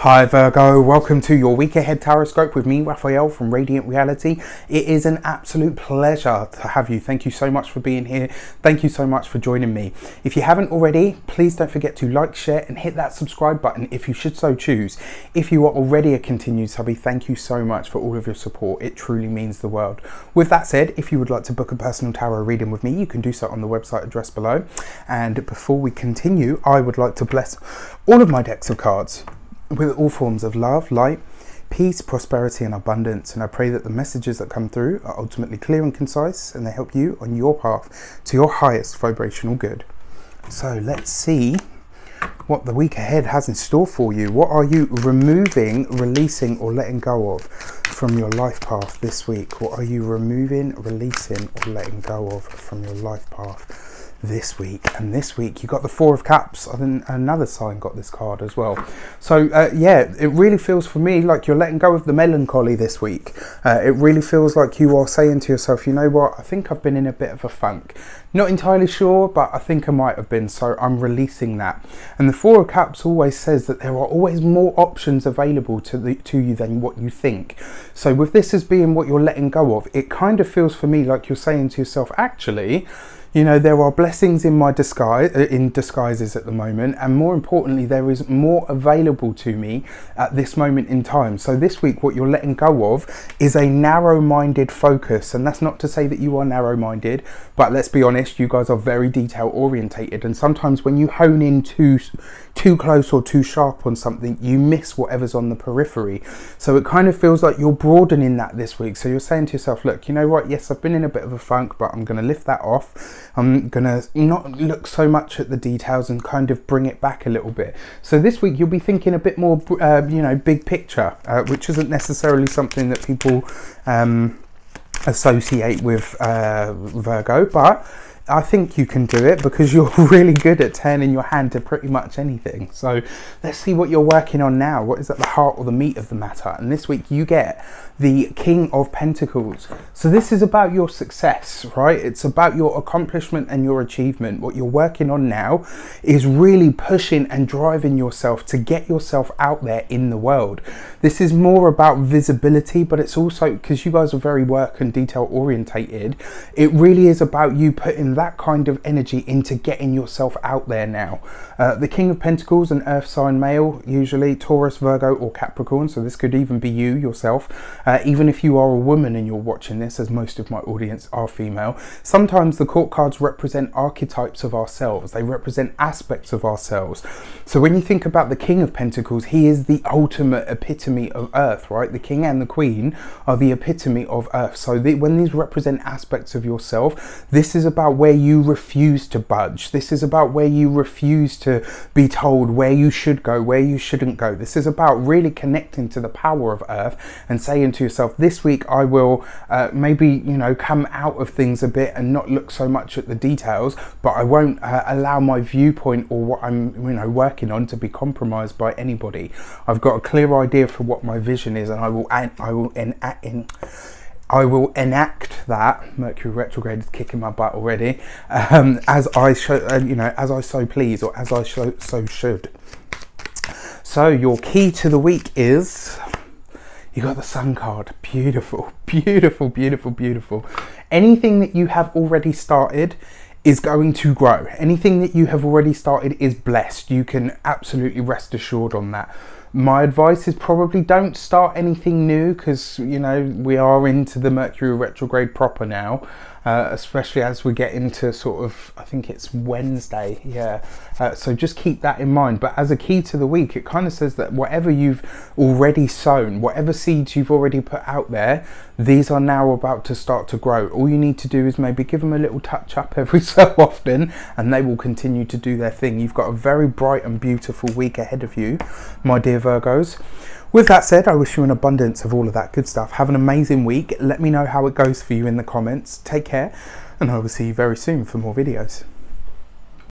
Hi Virgo, welcome to your week ahead Tarotscope with me, Raphael from Reydiant Reality. It is an absolute pleasure to have you. Thank you so much for being here. Thank you so much for joining me. If you haven't already, please don't forget to like, share, and hit that subscribe button if you should so choose. If you are already a continued subby, thank you so much for all of your support. It truly means the world. With that said, if you would like to book a personal tarot reading with me, you can do so on the website address below. And before we continue, I would like to bless all of my decks of cards with all forms of love, light, peace, prosperity, and abundance. And I pray that the messages that come through are ultimately clear and concise and they help you on your path to your highest vibrational good. So let's see what the week ahead has in store for you. What are you removing, releasing, or letting go of from your life path this week? What are you removing, releasing, or letting go of from your life path? This week. And this week you got the four of cups. And another sign got this card as well. So uh, yeah it really feels for me like you're letting go of the melancholy this week. Uh, it really feels like you are saying to yourself you know what? I think i've been in a bit of a funk. Not entirely sure but i think i might have been so i'm releasing that. And the four of cups always says that there are always more options available to the to you than what you think. So with this as being what you're letting go of it kind of feels for me like you're saying to yourself actually you know there are blessings in my disguise uh, in disguises at the moment and more importantly there is more available to me at this moment in time. So this week what you're letting go of is a narrow-minded focus and that's not to say that you are narrow-minded but let's be honest you guys are very detail orientated and sometimes when you hone in too too close or too sharp on something you miss whatever's on the periphery. So it kind of feels like you're broadening that this week. So you're saying to yourself look you know what? Yes I've been in a bit of a funk but I'm going to lift that off I'm gonna not look so much at the details and kind of bring it back a little bit. So this week you'll be thinking a bit more, uh, you know, big picture, uh, which isn't necessarily something that people um, associate with uh, Virgo, but I think you can do it because you're really good at turning your hand to pretty much anything. So let's see what you're working on now. What is at the heart or the meat of the matter? And this week you get the King of Pentacles. So this is about your success, right? It's about your accomplishment and your achievement. What you're working on now is really pushing and driving yourself to get yourself out there in the world. This is more about visibility, but it's also because you guys are very work and detail orientated. It really is about you putting that kind of energy into getting yourself out there now. Uh, the King of Pentacles, an earth sign male, usually Taurus, Virgo, or Capricorn. So this could even be you yourself. Uh, even if you are a woman and you're watching this, as most of my audience are female, sometimes the court cards represent archetypes of ourselves. They represent aspects of ourselves. So when you think about the King of Pentacles, he is the ultimate epitome of Earth, right? The King and the Queen are the epitome of Earth. So the, when these represent aspects of yourself, this is about where you refuse to budge. This is about where you refuse to be told where you should go, where you shouldn't go. This is about really connecting to the power of Earth and saying to yourself, this week I will uh, maybe, you know, come out of things a bit and not look so much at the details, but I won't uh, allow my viewpoint or what I'm, you know, working on to be compromised by anybody. I've got a clear idea for what my vision is and I will, I will enact in, I will enact that. Mercury retrograde is kicking my butt already. Um, as I show, uh, you know, as I so please, or as I so, so should. So your key to the week is you got the sun card. Beautiful, beautiful, beautiful, beautiful. Anything that you have already started is going to grow. Anything that you have already started is blessed. You can absolutely rest assured on that. My advice is probably don't start anything new because, you know, we are into the Mercury retrograde proper now uh, especially as we get into sort of, I think it's Wednesday, yeah. Uh, so just keep that in mind. But as a key to the week, it kind of says that whatever you've already sown, whatever seeds you've already put out there, these are now about to start to grow. All you need to do is maybe give them a little touch up every so often and they will continue to do their thing. You've got a very bright and beautiful week ahead of you, my dear Virgos. With that said, I wish you an abundance of all of that good stuff. Have an amazing week. Let me know how it goes for you in the comments. Take care, and I will see you very soon for more videos.